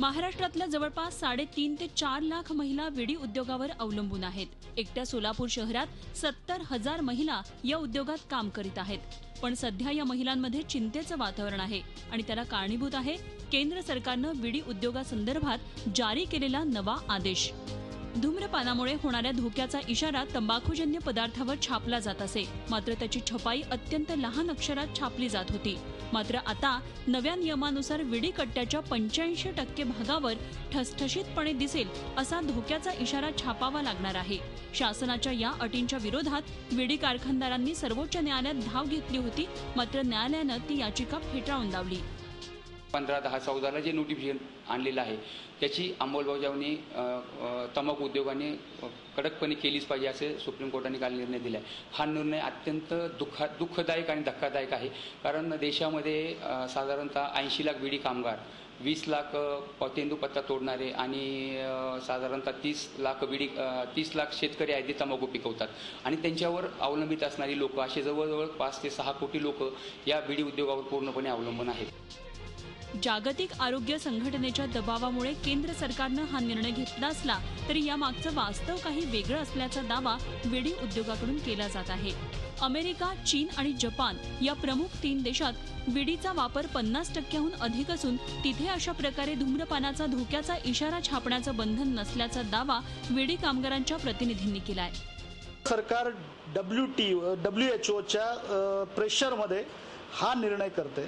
महाराष्ट्रातल्या जवळपास साडेतीन ते चार लाख महिला विडी उद्योगावर अवलंबून आहेत. एकट्या सोलापूर शहरात सत्तर हजार महिला या उद्योगात काम करीत आहेत. पण सध्या या महिलांमध्ये चिंतेचं वातावरण आहे आणि त्याला कारणीभूत आहे केंद्र सरकारनं विडी उद्योगासंदर्भात जारी केलेला नवा आदेश. धूम्रपानामुळे होणाऱ्या धोक्याचा इशारा तंबाखूजन्य पदार्थावर छापला जात असे. मात्र त्याची छपाई अत्यंत लहान अक्षरात छापली जात होती. मात्र आता नव्या नियमानुसार विडी कट्ट्याच्या पंच्याऐंशी टक्के भागावर ठसठशीतपणे दिसेल असा धोक्याचा इशारा छापावा लागणार आहे. शासनाच्या या अटींच्या विरोधात विडी कारखानदारांनी सर्वोच्च न्यायालयात धाव घेतली होती मात्र न्यायालयानं ती याचिका फेटाळून लावली. पंधरा दहा चौदाला जे नोटिफिकेशन आणलेलं आहे त्याची अंमलबजावणी तंबाखू उद्योगाने कडकपणे केलीच पाहिजे असे सुप्रीम कोर्टाने काल निर्णय दिला आहे हा निर्णय अत्यंत दुःखा दुःखदायक आणि धक्कादायक आहे. कारण देशामध्ये साधारणतः ऐंशी लाख विडी कामगार वीस लाख अ, तेंदूपत्ता तोडणारे आणि साधारणतः तीस लाख विडी तीस लाख शेतकरी आहेत ते तंबाखू पिकवतात. आणि त्यांच्यावर अवलंबित असणारी लोक असे जवळजवळ पाच ते सहा कोटी लोक या बिडी उद्योगावर पूर्णपणे अवलंबून आहेत. जागतिक आरोग्य संघटनेच्या दबावामुळे केंद्र सरकारनं हा निर्णय घेतला असला तरी यामागचं वास्तव काही वेगळं असल्याचा दावा विडी उद्योगाकडून केला जात आहे. अमेरिका चीन आणि जपान या प्रमुख तीन देशात विडीचा वापर पन्नास टक्क्याहून अधिक असून तिथे अशा प्रकारे धूम्रपानाचा धोक्याचा इशारा छापण्याचं बंधन नसल्याचा दावा विडी कामगारांच्या प्रतिनिधींनी केलाय. सरकार डब्ल्यू टी डब्ल्यू एच ओच्या प्रेशरमध्ये हा निर्णय करते.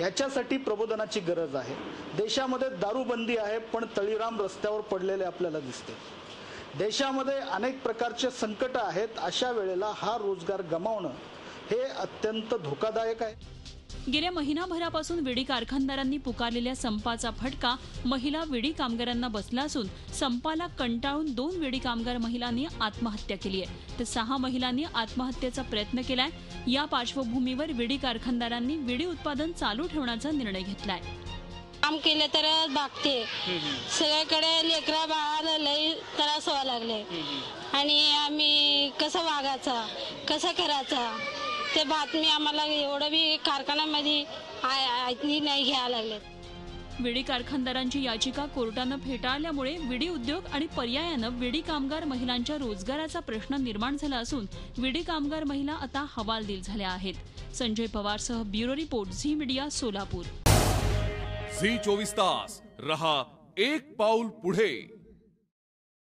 याच्यासाठी प्रबोधनाची गरज आहे. देशामध्ये दारूबंदी आहे पण तळीराम रस्त्यावर पडलेले आपल्याला दिसते. देशामध्ये अनेक प्रकारचे संकट आहेत अशा वेळेला हा रोजगार गमावणं हे अत्यंत धोकादायक आहे. गेल्या महिनाभरापासून विडी कारखानदारांनी पुकारलेल्या संपाचा फटका महिला विडी कामगारांना बसला असून संपाला कंटाळून दोन विडी कामगार महिलांनी आत्महत्या केली आहे. तर सहा महिलांनी आत्महत्येचा प्रयत्न केलाय. या पार्श्वभूमीवर विडी कारखानदारांनी विडी उत्पादन चालू ठेवण्याचा निर्णय घेतलाय. काम केलं तर भागते. सगळीकडे लेकरा बाळाला लई त्रास व्हायला लागले. आणि आम्ही कसं वागायचा? कसं करायचा? ते बातमी आम्हाला एवढं बी कारखान्यामध्ये आय- ऐकली नाही घ्यायला लागले. विडी कारखानदारांची याचिका कोर्टानं फेटाळल्यामुळे विडी उद्योग आणि पर्यायानं विडी कामगार महिलांच्या रोजगाराचा प्रश्न निर्माण झाला असून विडी कामगार महिला आता हवालदिल झाल्या आहेत. Sanjay पवारसह bureau report Zee media Solapur. Zee चोवीस तास रहा एक पाऊल पुढे.